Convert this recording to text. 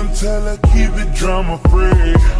Until tell her keep it drama free.